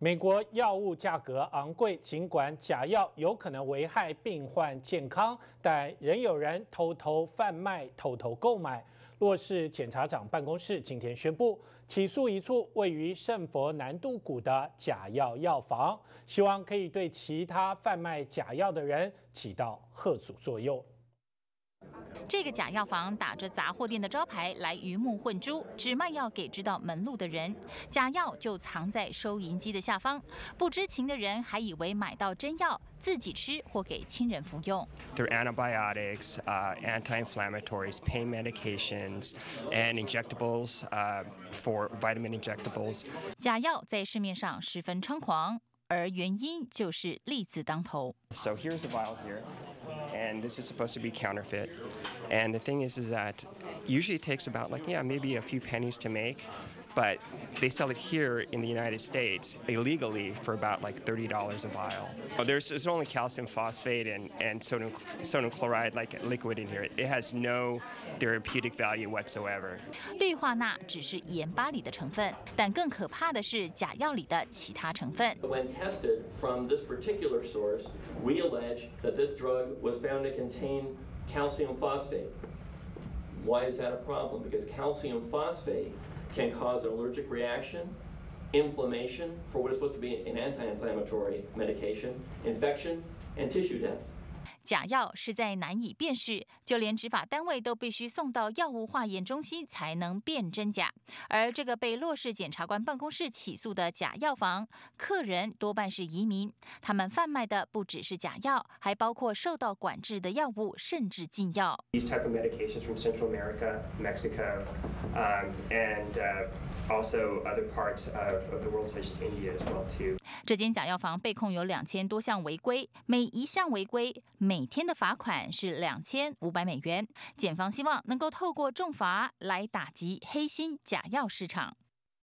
美国药物价格昂贵，尽管假药有可能危害病患健康，但仍有人偷偷贩卖、偷偷购买。洛市检察长办公室今天宣布，起诉一处位于圣佛南渡谷的假药药房，希望可以对其他贩卖假药的人起到吓阻作用。这个假药房打着杂货店的招牌来鱼目混珠，只卖药给知道门路的人。假药就藏在收银机的下方，不知情的人还以为买到真药，自己吃或给亲人服用。Through antibiotics, uh, anti-inflammatories, pain medications, and injectables uh, for vitamin injectables. 假药在市面上十分猖狂，而原因就是利字当头。So here's a vial here. and this is supposed to be counterfeit. And the thing is, is that usually it takes about like yeah maybe a few pennies to make, but they sell it here in the United States illegally for about like thirty dollars a vial. Oh, there's, there's only calcium phosphate and, and sodium sodium chloride like liquid in here. It has no therapeutic value whatsoever. 氯化钠只是盐巴里的成分，但更可怕的是假药里的其他成分。When tested from this particular source, we allege that this drug was found to contain calcium phosphate. Why is that a problem? Because calcium phosphate can cause an allergic reaction, inflammation for what is supposed to be an anti-inflammatory medication, infection, and tissue death. 假药实在难以辨识，就连执法单位都必须送到药物化验中心才能辨真假。而这个被洛氏检察官办公室起诉的假药房，客人多半是移民，他们贩卖的不只是假药，还包括受到管制的药物，甚至禁药。These type of medications from Central America, Mexico, and also other parts of the world, such as India as well too. 这间假药房被控有两千多项违规，每一项违规每天的罚款是两千五百美元。检方希望能够透过重罚来打击黑心假药市场。